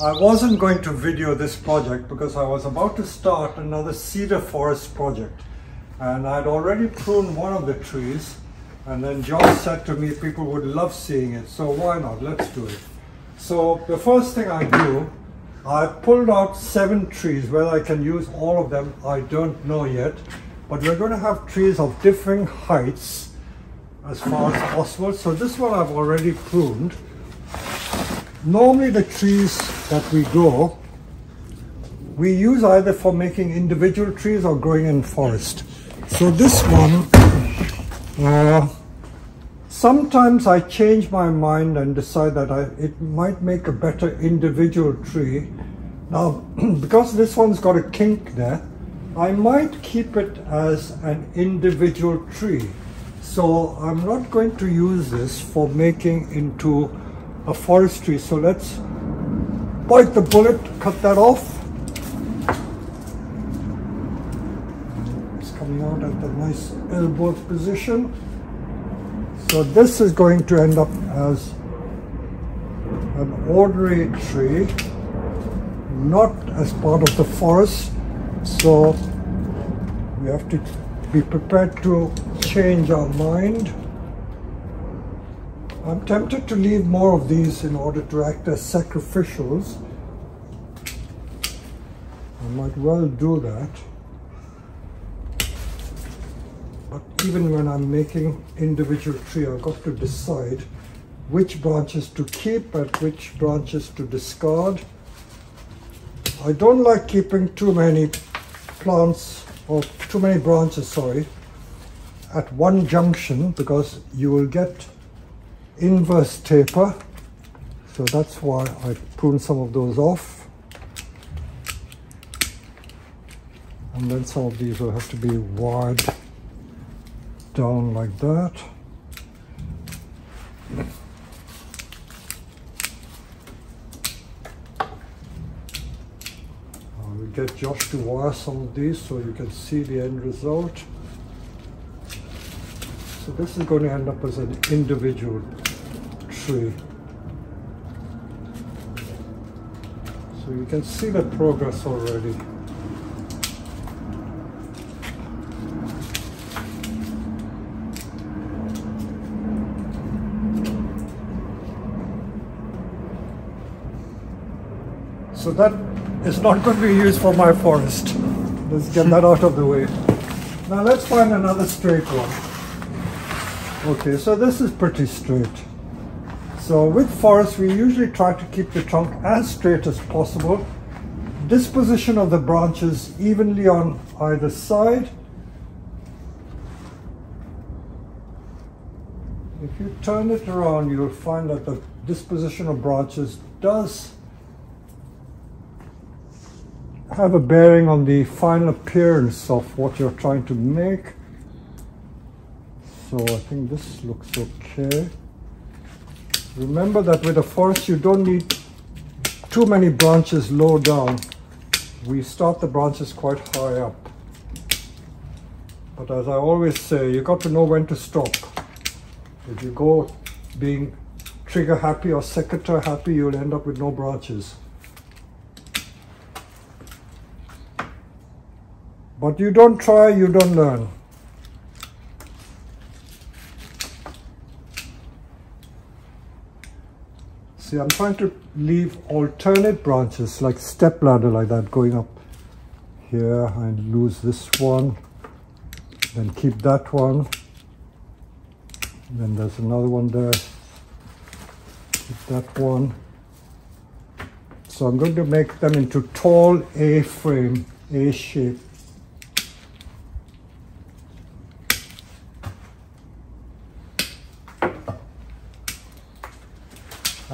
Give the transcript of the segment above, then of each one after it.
I wasn't going to video this project because I was about to start another cedar forest project. And I'd already pruned one of the trees and then John said to me people would love seeing it so why not? Let's do it. So the first thing I do I pulled out seven trees. Whether I can use all of them. I don't know yet. But we're going to have trees of differing heights as far as possible. So this one I've already pruned normally the trees that we grow, we use either for making individual trees or growing in forest. So this one, uh, sometimes I change my mind and decide that I, it might make a better individual tree. Now, because this one's got a kink there, I might keep it as an individual tree. So I'm not going to use this for making into a forestry. So let's bite the bullet, cut that off. It's coming out at the nice elbow position. So this is going to end up as an ordinary tree, not as part of the forest. So we have to be prepared to change our mind. I'm tempted to leave more of these in order to act as sacrificials. I might well do that. But even when I'm making individual tree, I've got to decide which branches to keep and which branches to discard. I don't like keeping too many plants or too many branches, sorry, at one junction because you will get inverse taper. So that's why I prune some of those off. And then some of these will have to be wired down like that. I'll get Josh to wire some of these so you can see the end result so this is going to end up as an individual tree. So you can see the progress already. So that is not going to be used for my forest. Let's get that out of the way. Now let's find another straight one. Okay, so this is pretty straight. So with forests, we usually try to keep the trunk as straight as possible. Disposition of the branches evenly on either side. If you turn it around, you'll find that the disposition of branches does have a bearing on the final appearance of what you're trying to make. So I think this looks okay. Remember that with a forest you don't need too many branches low down. We start the branches quite high up. But as I always say, you got to know when to stop. If you go being trigger happy or secateurs happy, you'll end up with no branches. But you don't try, you don't learn. See, I'm trying to leave alternate branches like step ladder like that going up here and lose this one, then keep that one. Then there's another one there, keep that one. So I'm going to make them into tall A-frame, A-shape.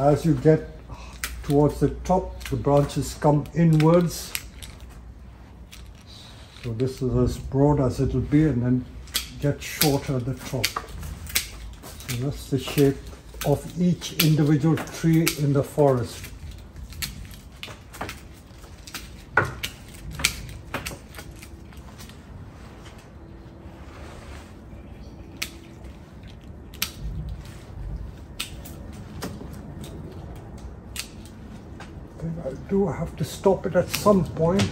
As you get towards the top, the branches come inwards. So this is as broad as it'll be and then get shorter at the top. So that's the shape of each individual tree in the forest. Do have to stop it at some point.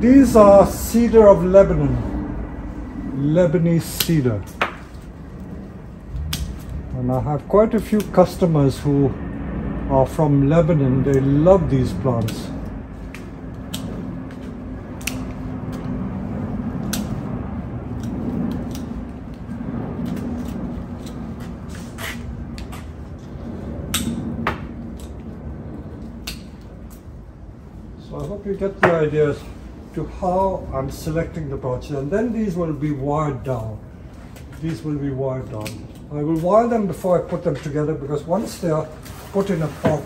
These are cedar of Lebanon, Lebanese cedar. And I have quite a few customers who are from Lebanon. They love these plants. So I hope you get the ideas to how I'm selecting the branches and then these will be wired down. These will be wired down. I will wire them before I put them together because once they are put in a pot,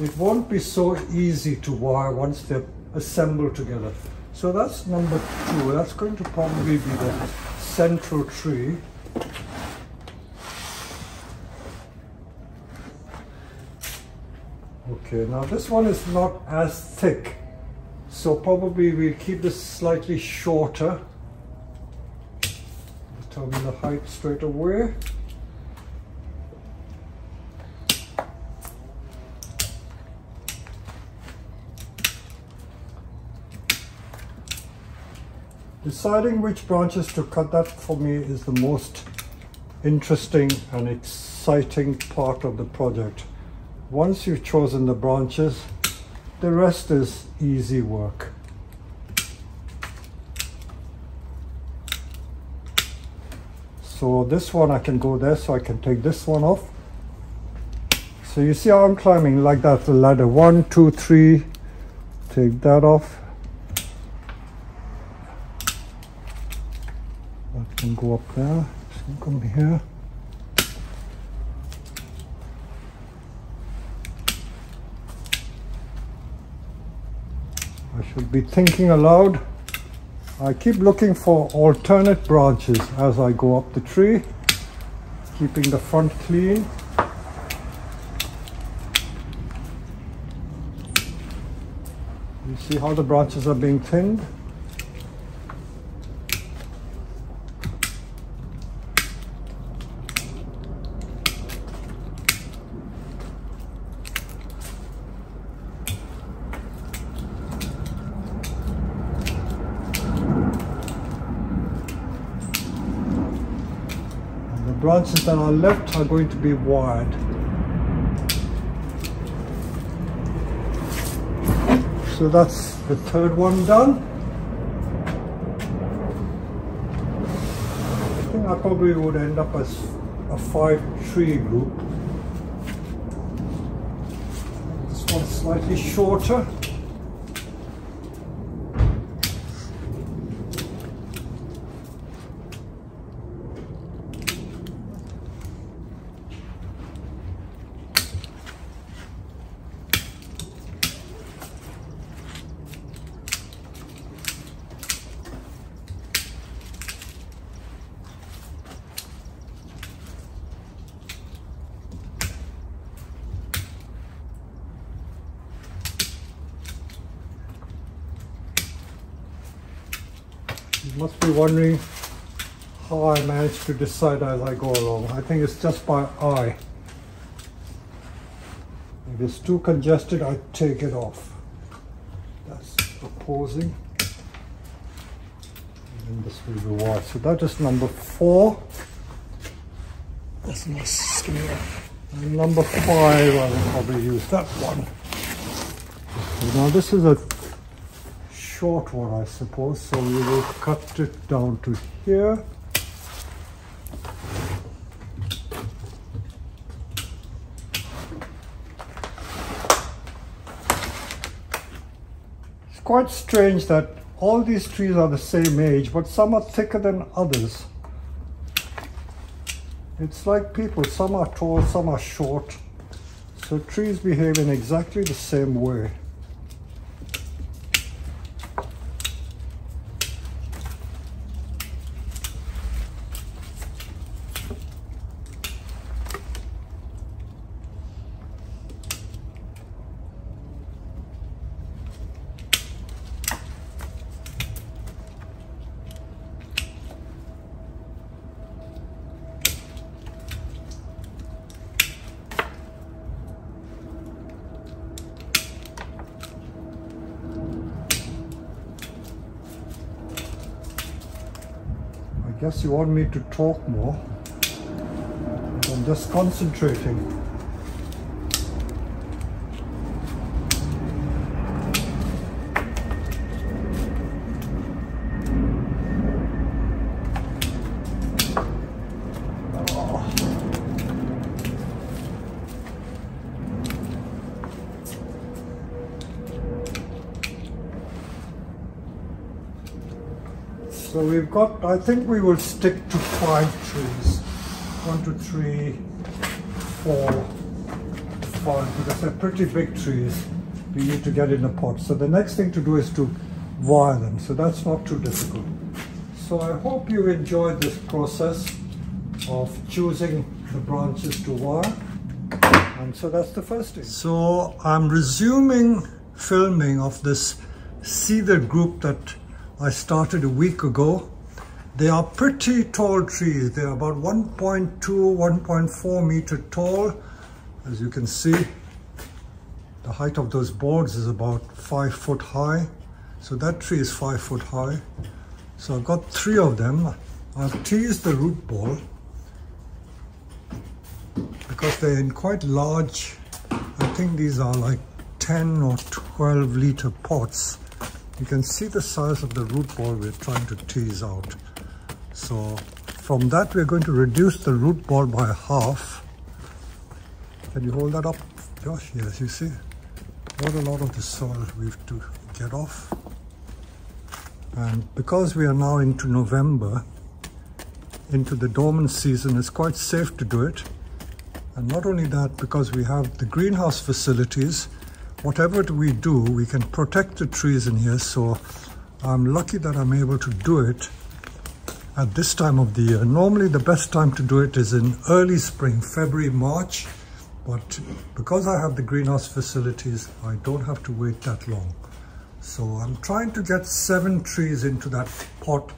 it won't be so easy to wire once they're assembled together. So that's number two. That's going to probably be the central tree. Okay, now this one is not as thick so probably we'll keep this slightly shorter. Determine the height straight away. Deciding which branches to cut that for me is the most interesting and exciting part of the project. Once you've chosen the branches, the rest is easy work. So this one I can go there so I can take this one off. So you see how I'm climbing like that the ladder. One, two, three. Take that off. I can go up there. come here. Be thinking aloud. I keep looking for alternate branches as I go up the tree, keeping the front clean. You see how the branches are being thinned? Branches that are left are going to be wired. So that's the third one done. I think I probably would end up as a five tree group. This one's slightly shorter. You must be wondering how I managed to decide as I go along. I think it's just by eye. If it's too congested, I take it off. That's opposing. And this will be wide. So that is number four. That's my skinny. And number five, I will probably use that one. now this is a short one, I suppose. So we will cut it down to here. It's quite strange that all these trees are the same age, but some are thicker than others. It's like people, some are tall, some are short. So trees behave in exactly the same way. Guess you want me to talk more. I'm just concentrating. So we've got, I think we will stick to five trees. One, two, three, four, five, because they're pretty big trees. We need to get in a pot. So the next thing to do is to wire them. So that's not too difficult. So I hope you enjoyed this process of choosing the branches to wire. And so that's the first thing. So I'm resuming filming of this cedar group that I started a week ago. They are pretty tall trees. They're about 1.2, 1.4 meter tall. As you can see, the height of those boards is about five foot high. So that tree is five foot high. So I've got three of them. I've teased the root ball because they're in quite large, I think these are like 10 or 12 liter pots. You can see the size of the root ball we're trying to tease out. So from that we're going to reduce the root ball by half. Can you hold that up, Josh? Yes, you see? What a lot of the soil we have to get off. And because we are now into November, into the dormant season, it's quite safe to do it. And not only that, because we have the greenhouse facilities, whatever we do, we can protect the trees in here. So I'm lucky that I'm able to do it at this time of the year. Normally the best time to do it is in early spring, February, March. But because I have the greenhouse facilities, I don't have to wait that long. So I'm trying to get seven trees into that pot.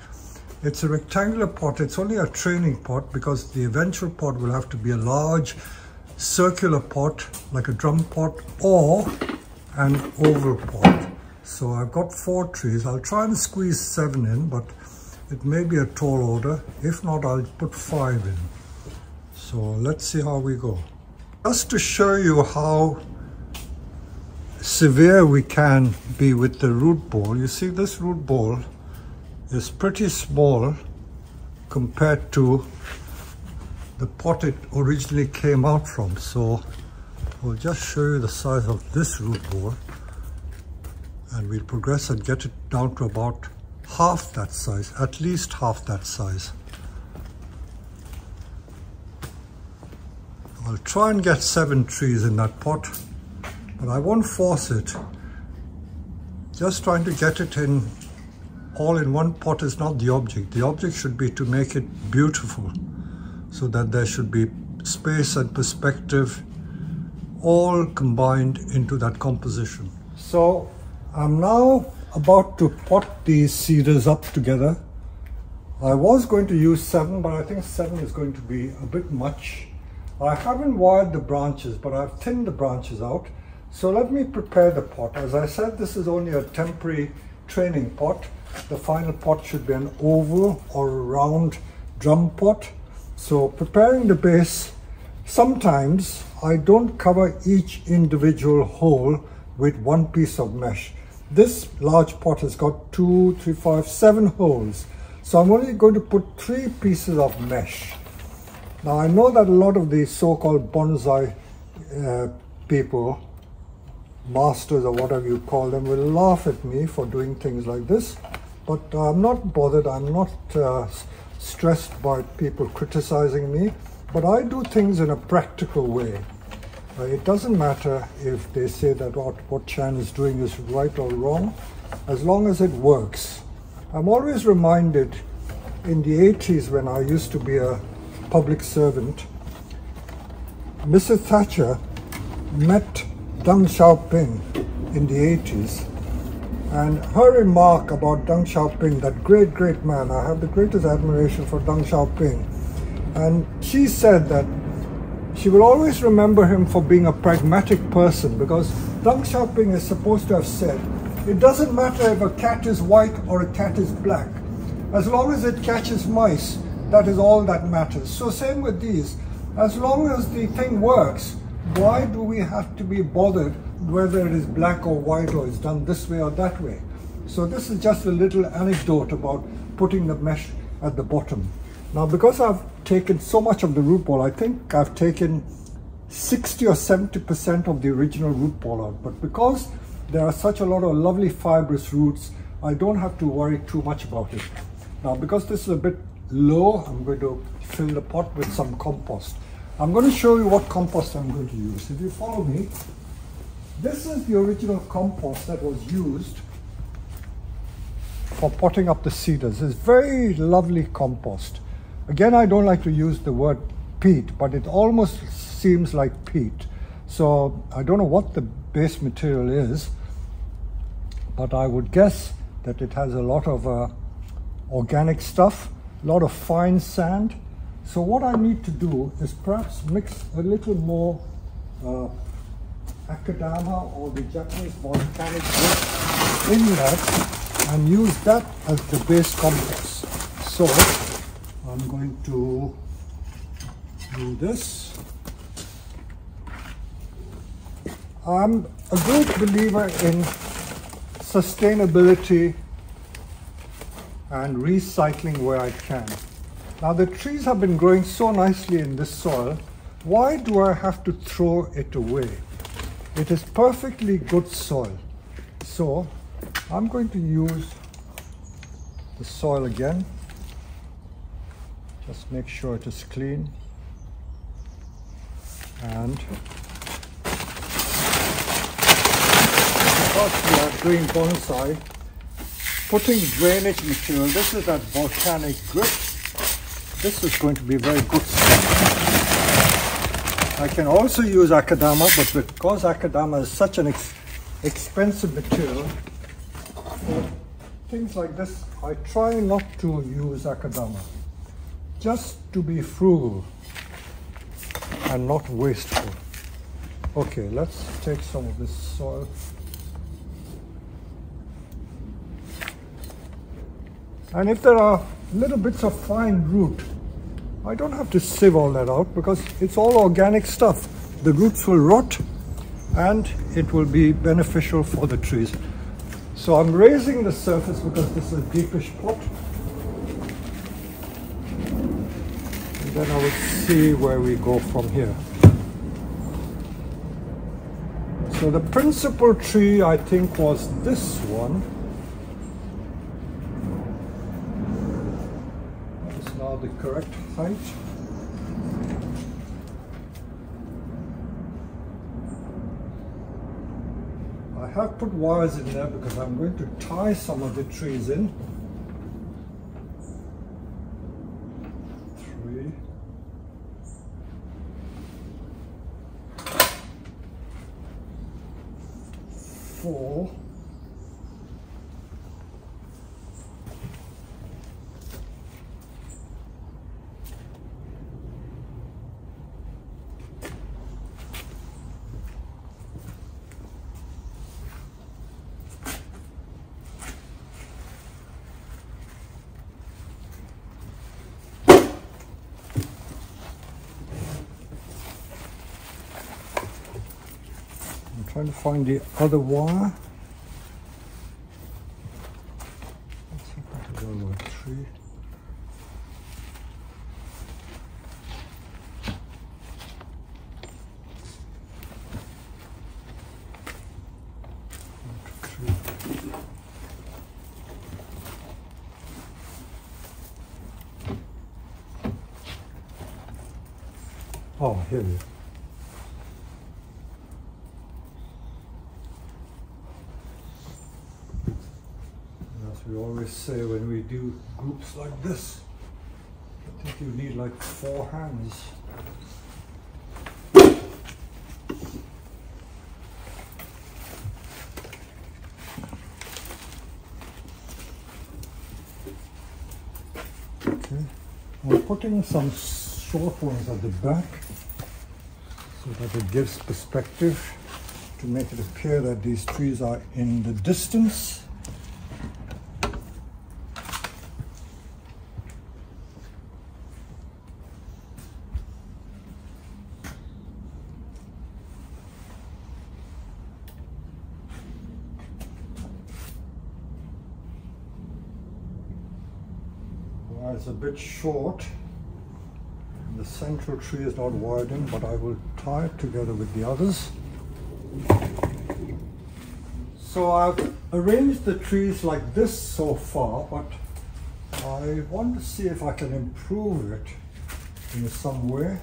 It's a rectangular pot. It's only a training pot because the eventual pot will have to be a large circular pot like a drum pot or an oval pot. So I've got four trees. I'll try and squeeze seven in, but it may be a tall order. If not, I'll put five in. So let's see how we go. Just to show you how severe we can be with the root ball, you see this root ball is pretty small compared to the pot it originally came out from. So we'll just show you the size of this root ball and we'll progress and get it down to about half that size, at least half that size. I'll try and get seven trees in that pot, but I won't force it. Just trying to get it in all in one pot is not the object. The object should be to make it beautiful so that there should be space and perspective all combined into that composition. So I'm now about to pot these cedars up together. I was going to use seven, but I think seven is going to be a bit much. I haven't wired the branches, but I've thinned the branches out. So let me prepare the pot. As I said, this is only a temporary training pot. The final pot should be an oval or a round drum pot. So preparing the base, sometimes I don't cover each individual hole with one piece of mesh. This large pot has got two, three, five, seven holes. So I'm only going to put three pieces of mesh. Now I know that a lot of the so-called bonsai uh, people, masters or whatever you call them, will laugh at me for doing things like this. But I'm not bothered, I'm not uh, stressed by people criticizing me, but I do things in a practical way. Uh, it doesn't matter if they say that what, what Chan is doing is right or wrong, as long as it works. I'm always reminded in the 80s when I used to be a public servant, Mrs. Thatcher met Deng Xiaoping in the 80s and her remark about Deng Xiaoping, that great, great man, I have the greatest admiration for Deng Xiaoping. And she said that she will always remember him for being a pragmatic person because Deng Xiaoping is supposed to have said, it doesn't matter if a cat is white or a cat is black. As long as it catches mice, that is all that matters. So same with these. As long as the thing works, why do we have to be bothered whether it is black or white or it's done this way or that way? So this is just a little anecdote about putting the mesh at the bottom. Now because I've taken so much of the root ball, I think I've taken 60 or 70% of the original root ball out. But because there are such a lot of lovely fibrous roots, I don't have to worry too much about it. Now because this is a bit low, I'm going to fill the pot with some compost. I'm going to show you what compost I'm going to use. If you follow me, this is the original compost that was used for potting up the cedars. It's very lovely compost. Again, I don't like to use the word peat, but it almost seems like peat. So I don't know what the base material is, but I would guess that it has a lot of uh, organic stuff, a lot of fine sand. So what I need to do is perhaps mix a little more uh, akadama or the Japanese volcanic grit in that and use that as the base compost. So I'm going to do this. I'm a great believer in sustainability and recycling where I can. Now the trees have been growing so nicely in this soil. Why do I have to throw it away? It is perfectly good soil. So I'm going to use the soil again. Just make sure it is clean. And because we are doing bonsai, putting drainage material, this is that volcanic grit. This is going to be very good stuff. I can also use akadama, but because akadama is such an ex expensive material, for things like this, I try not to use akadama, just to be frugal and not wasteful. Okay, let's take some of this soil. And if there are little bits of fine root, I don't have to sieve all that out because it's all organic stuff. The roots will rot and it will be beneficial for the trees. So I'm raising the surface because this is a deepish pot. And then I will see where we go from here. So the principal tree I think was this one. Is now the correct height. I have put wires in there because I'm going to tie some of the trees in. Three. Four. Trying to find the other wire. Let's see if I can go with three. Oh, here we go. we always say when we do groups like this, I think you need like four hands. Okay, I'm putting some short ones at the back so that it gives perspective to make it appear that these trees are in the distance Now it's a bit short. The central tree is not widening, but I will tie it together with the others. So I've arranged the trees like this so far, but I want to see if I can improve it in some way.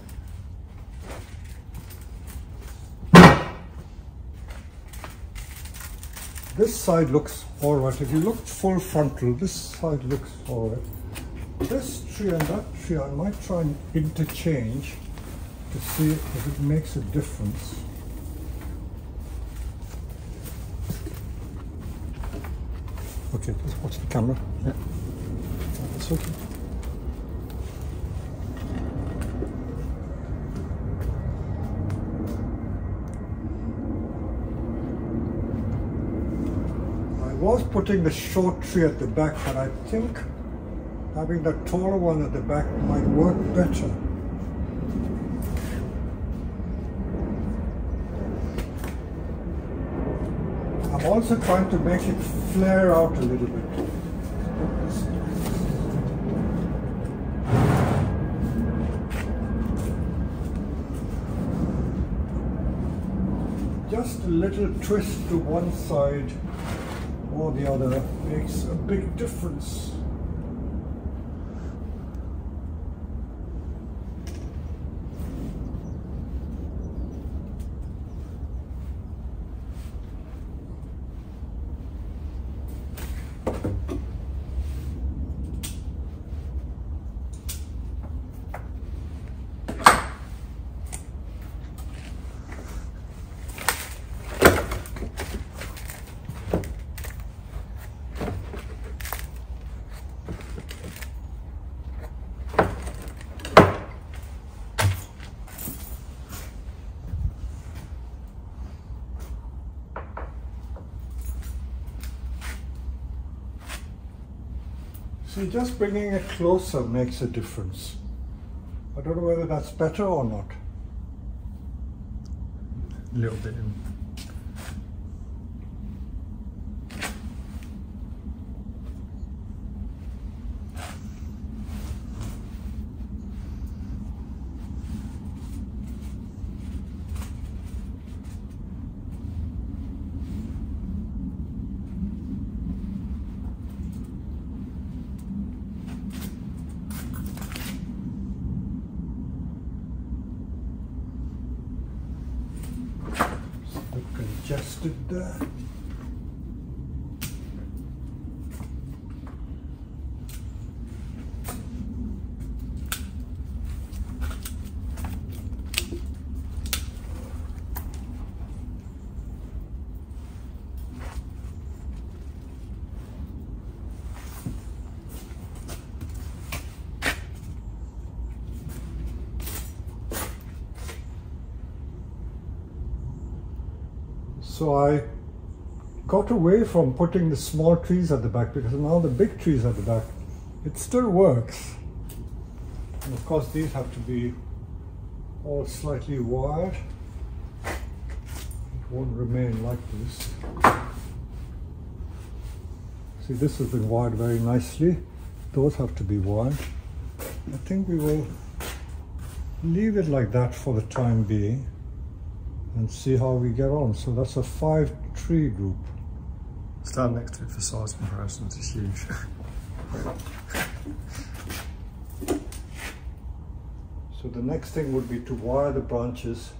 This side looks alright. If you look full frontal, this side looks alright. This tree and that tree, I might try and interchange to see if it makes a difference. Okay, just watch the camera. Yeah. That's okay. I was putting the short tree at the back, but I think having the taller one at the back might work better. I'm also trying to make it flare out a little bit. Just a little twist to one side or the other makes a big difference. See, just bringing it closer makes a difference. I don't know whether that's better or not. A little bit. adjusted there. So I got away from putting the small trees at the back because now the big trees at the back, it still works. And of course these have to be all slightly wired. It won't remain like this. See this has been wired very nicely. Those have to be wired. I think we will leave it like that for the time being and see how we get on. So that's a five tree group. Stand next to it for size comparisons, it's huge. so the next thing would be to wire the branches.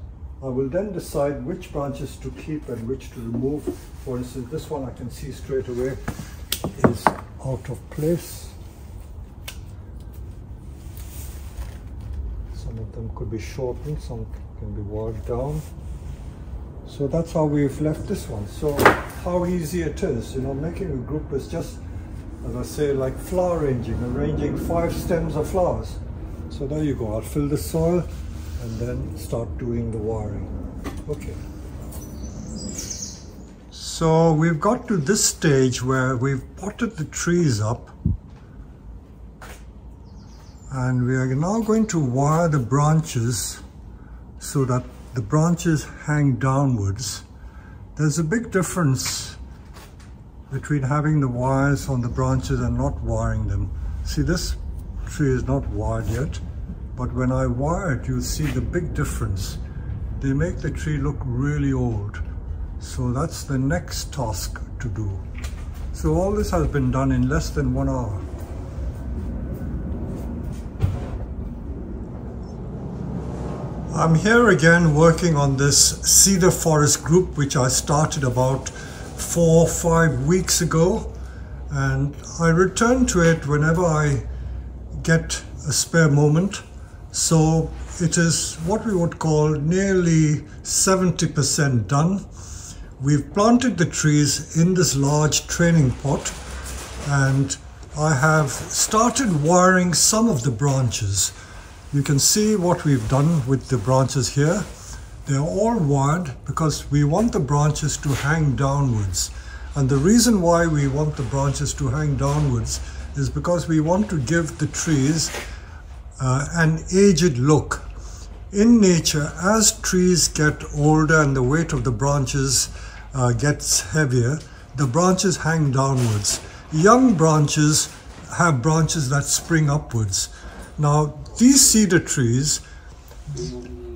I will then decide which branches to keep and which to remove. For instance, this one I can see straight away is out of place. Some of them could be shortened, some can be wired down. So that's how we've left this one. So how easy it is, you know, making a group is just, as I say, like flower arranging, arranging five stems of flowers. So there you go, I'll fill the soil and then start doing the wiring. Okay. So we've got to this stage where we've potted the trees up and we are now going to wire the branches so that the branches hang downwards, there's a big difference between having the wires on the branches and not wiring them. See this tree is not wired yet, but when I wire it, you'll see the big difference. They make the tree look really old. So that's the next task to do. So all this has been done in less than one hour. I'm here again working on this cedar forest group which I started about four or five weeks ago. And I return to it whenever I get a spare moment. So it is what we would call nearly 70% done. We've planted the trees in this large training pot and I have started wiring some of the branches you can see what we've done with the branches here. They're all wired because we want the branches to hang downwards. And the reason why we want the branches to hang downwards is because we want to give the trees uh, an aged look. In nature, as trees get older and the weight of the branches uh, gets heavier, the branches hang downwards. Young branches have branches that spring upwards. Now, these cedar trees,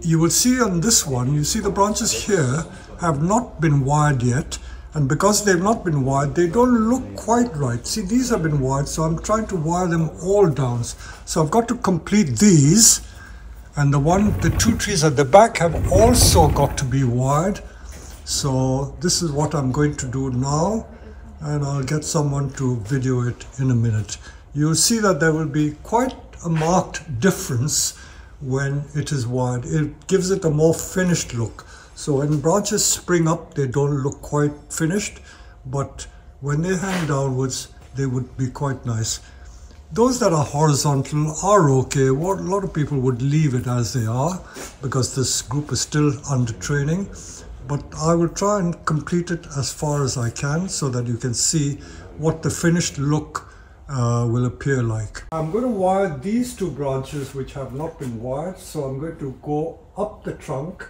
you will see on this one, you see the branches here have not been wired yet. And because they've not been wired, they don't look quite right. See, these have been wired, so I'm trying to wire them all down. So I've got to complete these. And the one, the two trees at the back have also got to be wired. So this is what I'm going to do now. And I'll get someone to video it in a minute. You'll see that there will be quite a marked difference when it is wired. It gives it a more finished look. So when branches spring up, they don't look quite finished, but when they hang downwards, they would be quite nice. Those that are horizontal are okay. What a lot of people would leave it as they are because this group is still under training. But I will try and complete it as far as I can so that you can see what the finished look uh, will appear like. I'm going to wire these two branches which have not been wired. So I'm going to go up the trunk.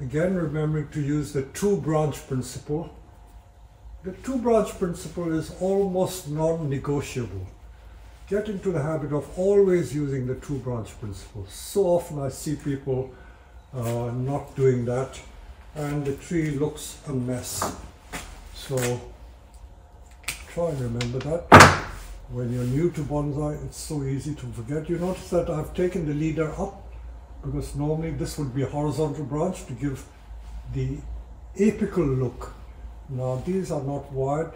Again, remembering to use the two branch principle. The two branch principle is almost non-negotiable. Get into the habit of always using the two branch principle. So often I see people uh, not doing that and the tree looks a mess. So try and remember that. When you're new to bonsai, it's so easy to forget. You notice that I've taken the leader up because normally this would be a horizontal branch to give the apical look. Now these are not wired.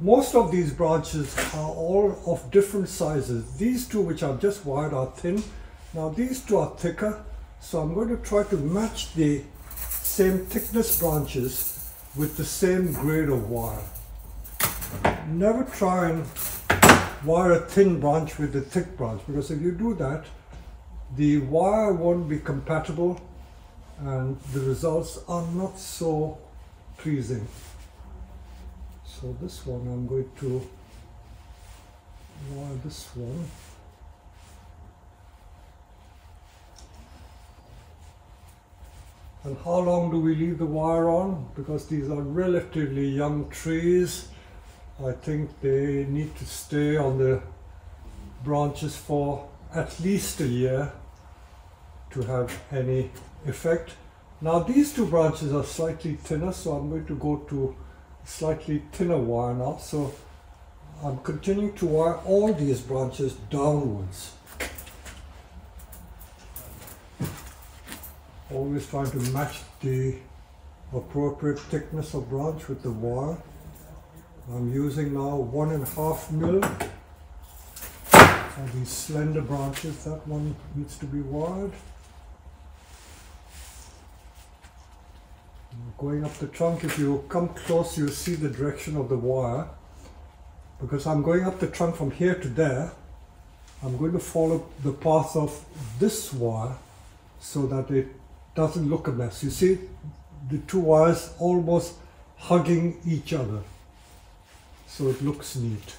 Most of these branches are all of different sizes. These two which are just wired are thin. Now these two are thicker. So I'm going to try to match the same thickness branches with the same grade of wire. Never try and wire a thin branch with a thick branch because if you do that the wire won't be compatible and the results are not so pleasing. So this one I'm going to wire this one. And how long do we leave the wire on? Because these are relatively young trees I think they need to stay on the branches for at least a year to have any effect. Now these two branches are slightly thinner so I'm going to go to slightly thinner wire now. So I'm continuing to wire all these branches downwards. Always trying to match the appropriate thickness of branch with the wire. I'm using now one and a half mil for these slender branches. That one needs to be wired. Going up the trunk, if you come close, you'll see the direction of the wire. Because I'm going up the trunk from here to there, I'm going to follow the path of this wire so that it doesn't look a mess. You see the two wires almost hugging each other so it looks neat.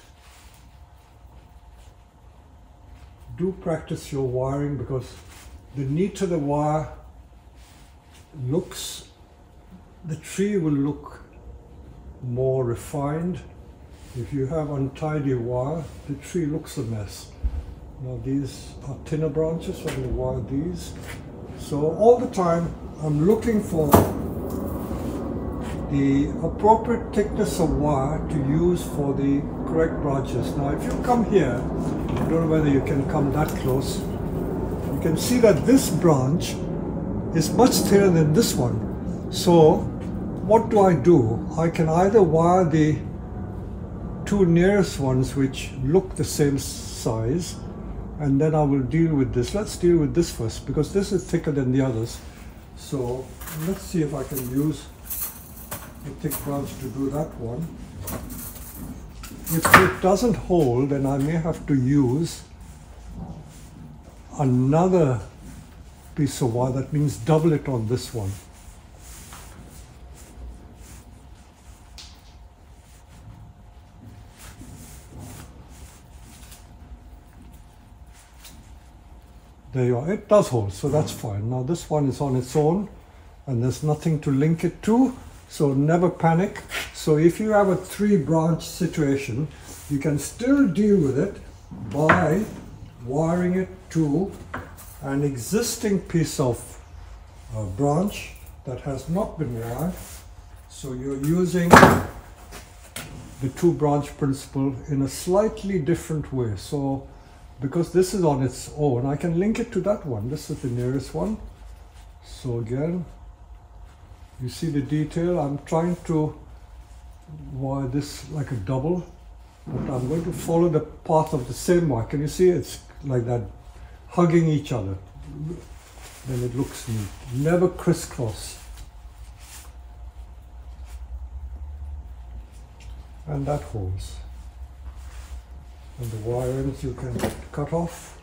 Do practice your wiring because the neater the wire looks, the tree will look more refined. If you have untidy wire, the tree looks a mess. Now these are thinner branches, so I'm going to wire these. So all the time I'm looking for the appropriate thickness of wire to use for the correct branches. Now if you come here, I don't know whether you can come that close, you can see that this branch is much thinner than this one. So what do I do? I can either wire the two nearest ones which look the same size and then I will deal with this. Let's deal with this first because this is thicker than the others. So let's see if I can use a thick branch to do that one. If it doesn't hold, then I may have to use another piece of wire. That means double it on this one. There you are. It does hold, so that's fine. Now this one is on its own and there's nothing to link it to. So never panic. So if you have a three branch situation, you can still deal with it by wiring it to an existing piece of uh, branch that has not been wired. So you're using the two branch principle in a slightly different way. So because this is on its own, I can link it to that one. This is the nearest one. So again, you see the detail. I'm trying to wire this like a double, but I'm going to follow the path of the same wire. Can you see it's like that, hugging each other. Then it looks neat. Never crisscross. And that holds and the wire ends you can cut off.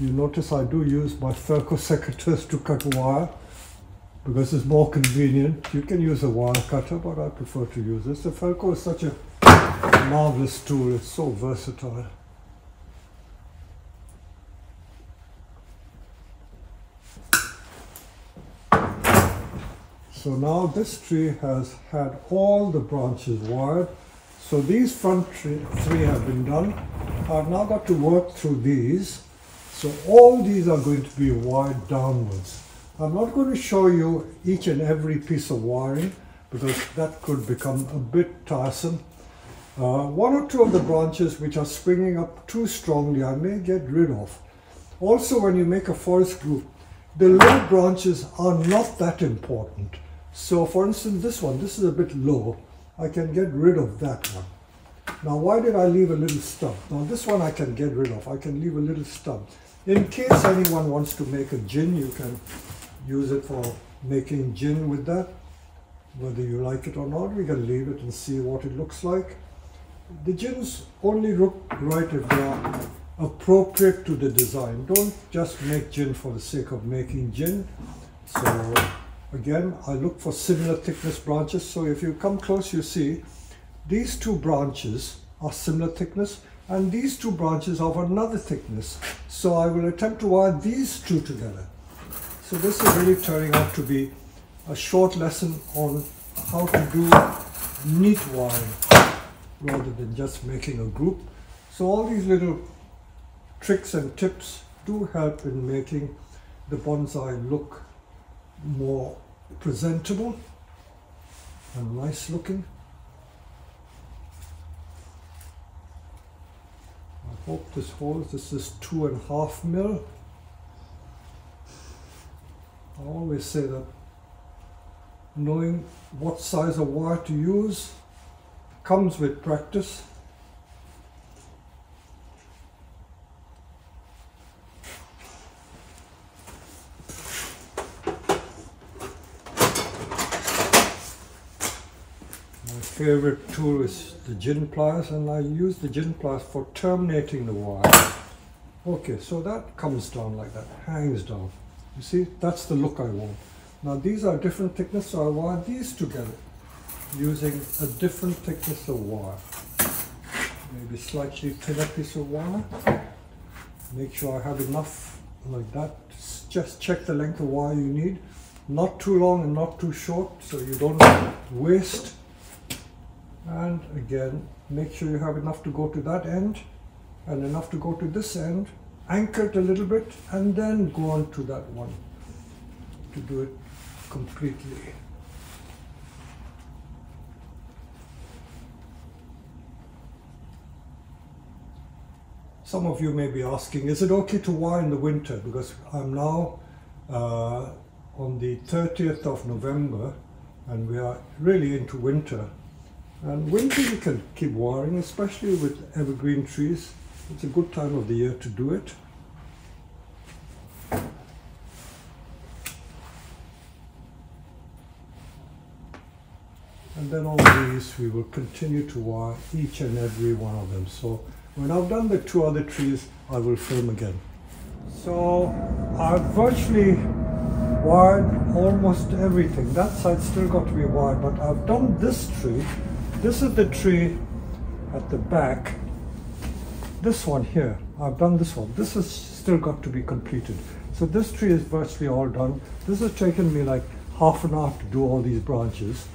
You notice I do use my Felco secateurs to cut wire because it's more convenient. You can use a wire cutter, but I prefer to use this. The Felco is such a marvelous tool, it's so versatile. So now this tree has had all the branches wired so these front three have been done. I've now got to work through these. So all these are going to be wired downwards. I'm not going to show you each and every piece of wiring because that could become a bit tiresome. Uh, one or two of the branches which are springing up too strongly I may get rid of. Also when you make a forest group, the low branches are not that important. So for instance this one, this is a bit low. I can get rid of that one. Now why did I leave a little stub? Now this one I can get rid of. I can leave a little stub. In case anyone wants to make a gin, you can use it for making gin with that. Whether you like it or not, we can leave it and see what it looks like. The gins only look right if they are appropriate to the design. Don't just make gin for the sake of making gin. So Again, I look for similar thickness branches. So if you come close, you see these two branches are similar thickness and these two branches are of another thickness. So I will attempt to wire these two together. So this is really turning out to be a short lesson on how to do neat wiring rather than just making a group. So all these little tricks and tips do help in making the bonsai look more presentable and nice looking. I hope this holds. This is two and a half mil. I always say that knowing what size of wire to use comes with practice. My favorite tool is the gin pliers and I use the gin pliers for terminating the wire. Okay, so that comes down like that, hangs down. You see, that's the look I want. Now these are different thickness, so I wire these together using a different thickness of wire. Maybe slightly thinner piece of wire. Make sure I have enough like that. Just check the length of wire you need. Not too long and not too short, so you don't waste and again make sure you have enough to go to that end and enough to go to this end, anchor it a little bit, and then go on to that one to do it completely. Some of you may be asking, is it okay to wire in the winter? Because I'm now uh, on the 30th of November and we are really into winter. And winter you can keep wiring, especially with evergreen trees. It's a good time of the year to do it. And then all these we will continue to wire each and every one of them. So when I've done the two other trees, I will film again. So I've virtually wired almost everything. That side still got to be wired, but I've done this tree. This is the tree at the back. This one here, I've done this one. This has still got to be completed. So this tree is virtually all done. This has taken me like half an hour to do all these branches.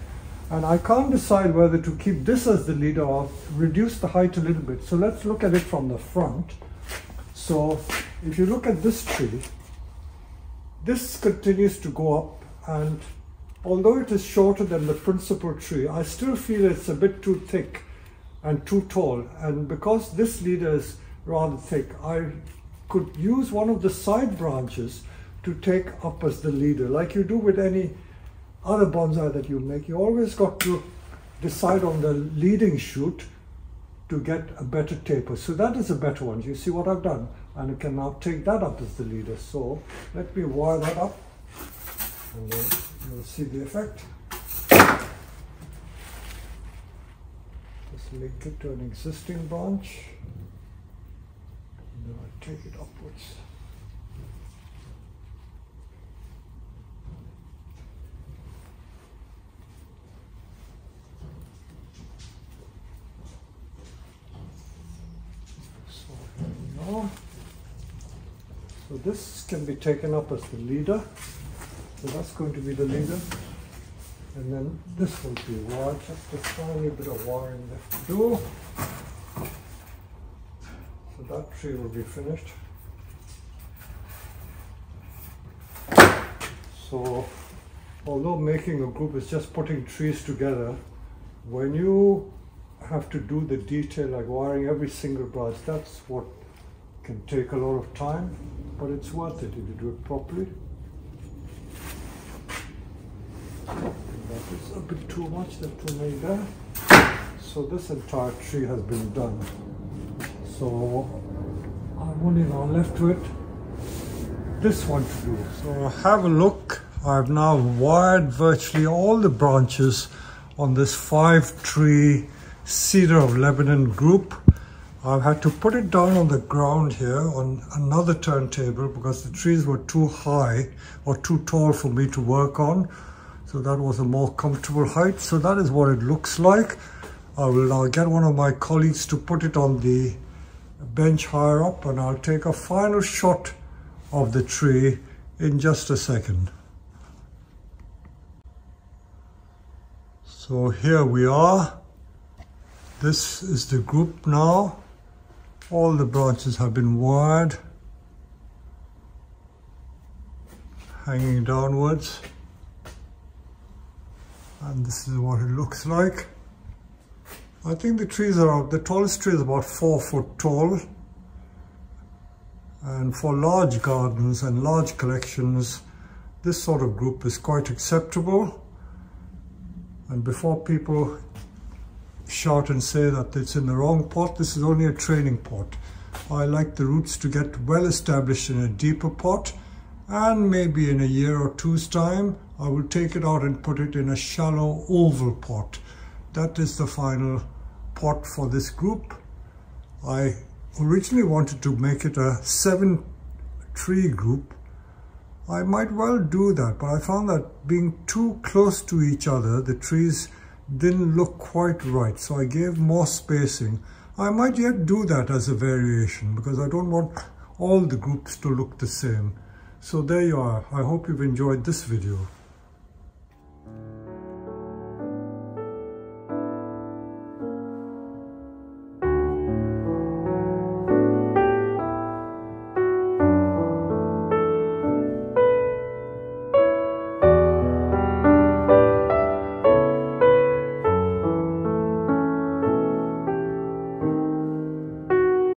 And I can't decide whether to keep this as the leader or reduce the height a little bit. So let's look at it from the front. So if you look at this tree, this continues to go up and although it is shorter than the principal tree, I still feel it's a bit too thick and too tall. And because this leader is rather thick, I could use one of the side branches to take up as the leader, like you do with any other bonsai that you make, you always got to decide on the leading shoot to get a better taper. So that is a better one. You see what I've done? And I can now take that up as the leader. So let me wire that up and then you'll see the effect. Just link it to an existing branch. And then I take it upwards. So this can be taken up as the leader. So that's going to be the leader. And then this will be wired, just a tiny bit of wiring left to do. So that tree will be finished. So although making a group is just putting trees together, when you have to do the detail like wiring every single branch, that's what can take a lot of time, but it's worth it if you do it properly. Is a bit too much that made there. So this entire tree has been done. So I'm only now left with this one to do. So have a look. I've now wired virtually all the branches on this five tree Cedar of Lebanon group. I've had to put it down on the ground here on another turntable because the trees were too high or too tall for me to work on. So that was a more comfortable height. So that is what it looks like. I will now get one of my colleagues to put it on the bench higher up and I'll take a final shot of the tree in just a second. So here we are. This is the group now. All the branches have been wired, hanging downwards. And this is what it looks like. I think the trees are, the tallest tree is about four foot tall. And for large gardens and large collections, this sort of group is quite acceptable. And before people shout and say that it's in the wrong pot. This is only a training pot. I like the roots to get well established in a deeper pot and maybe in a year or two's time I will take it out and put it in a shallow oval pot. That is the final pot for this group. I originally wanted to make it a seven tree group. I might well do that, but I found that being too close to each other, the trees didn't look quite right. So I gave more spacing. I might yet do that as a variation because I don't want all the groups to look the same. So there you are. I hope you've enjoyed this video.